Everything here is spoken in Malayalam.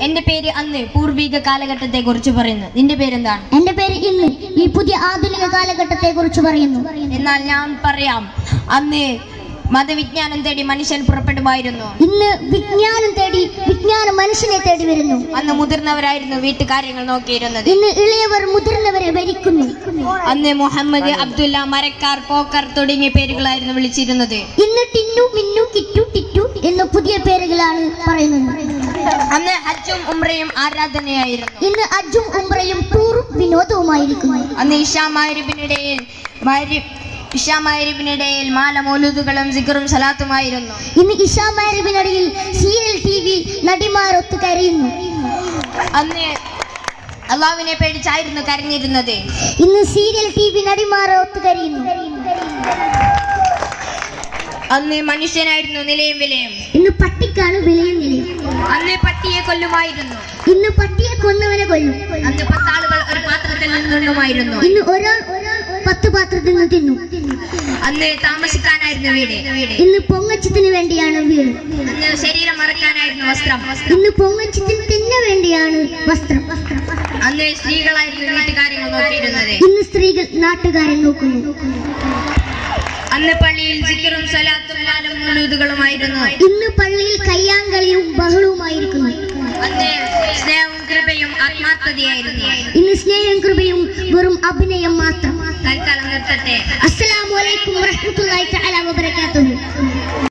എന്റെ പേര്? അന്ന് പൂർവിക കാലഘട്ടത്തെ കുറിച്ച് പറയുന്നു. നിന്റെ പേരെന്താണ്? എന്റെ പേര് ഇന്ന് ഈ പുതിയ ആധുനിക കാലഘട്ടത്തെ കുറിച്ച് പറയുന്നു. എന്നാൽ ഞാൻ പറയാം. അന്ന് മതവിജ്ഞാനം തേടി മനുഷ്യൻ പുറപ്പെടുമായിരുന്നു. ഇന്ന് വിജ്ഞാനം തേടി വിജ്ഞാനം മനുഷ്യനെ തേടി വരുന്നു. അന്ന് മുതിർന്നവരായിരുന്നു വീട്ടുകാര്യങ്ങൾ നോക്കിയിരുന്നത്. ഇന്ന് ഇളയവർ മുതിർന്നവരെ ഭരിക്കുന്നു. അന്ന് മുഹമ്മദ് അബ്ദുല്ല മരക്കാർ പോക്കർ തുടങ്ങിയ പേരുകളായിരുന്നു വിളിച്ചിരുന്നത്. ഇന്ന് ടിന്നു മിന്നു കിറ്റു ടിറ്റു എന്ന പുതിയ പേരുകളാണ് പറയുന്നത്. അന്ന് ഹജ്ജും ഉംറയും ആരാധനയായിരുന്നു. ഇന്ന് അജും ഉംറയും ടൂറും വിനോദവുമായിരിക്കുന്നു. അന്ന് ഇഷാമാരിബിനിടയിൽ ഇഷാമാരിബിനിടയിൽ മാല മൗലൂദുകളും സിഗറും സലാത്തുമായിരുന്നു. ഇന്ന് ഇഷാമാരവിനടിയിൽ സീരിയൽ ടി വി നടിമാരൊത്ത് കരയുന്നു അന്ന് അള്ളാവിനെ പേടിച്ചായിരുന്നു കരഞ്ഞിരുന്നത്. ഇന്ന് സീരിയൽ ടി വി നടിമാരൊത്ത് കരയുന്നു അന്ന് മനുഷ്യനായിരുന്നു നിലയും വിലയും. ഇന്ന് പട്ടിക്കാണ് വിലയും നിലയും അന്ന് പട്ടിയെ കൊല്ലുമായിരുന്നു. ഇന്ന് പട്ടിയെ കൊന്നവനെ കൊല്ലും. അന്ന് പത്താളുകൾ ഒരു പാത്രത്തിൽ നിന്നുമായിരുന്നു ഇന്ന് ഒരാൾ പത്ത് പാത്രത്തിൽ നിന്ന് തിന്നു. അന്ന് താമസിക്കാനായിരുന്നു വീട്. ഇന്ന് പൊങ്ങച്ചത്തിന് വേണ്ടിയാണ് വീട്. അന്ന് ശരീരം മറക്കാനായിരുന്നു വസ്ത്രം. ഇന്ന് പൊങ്ങച്ചത്തിന് തിന്നു വേണ്ടിയാണ് വസ്ത്രം. അന്ന് സ്ത്രീകളായിരുന്നു വീട്ടുകാര്യങ്ങൾ നോക്കിയിരുന്നത്. ഇന്ന് സ്ത്രീകൾ നാട്ടുകാരെ നോക്കുന്നു. അന്ന് പള്ളിയിൽ സിക്കറും സലാത്തും മാലും മുലൂതുകളുമായിരുന്നു ഇന്ന് പള്ളിയിൽ കയ്യാങ്കളിയും ബഹളവുമായിരിക്കുന്നു. അന്ന് സ്നേഹവും കൃപയും ആത്മാർത്ഥതയായിരുന്നു. ഇന്ന് സ്നേഹം കൃപയും വെറും അഭിനയം മാത്രം. തൽക്കാലം നിർത്തട്ടെ. അസ്സലാമു അലൈക്കും വറഹ്മത്തുള്ളാഹി തആല വബറകാതുഹു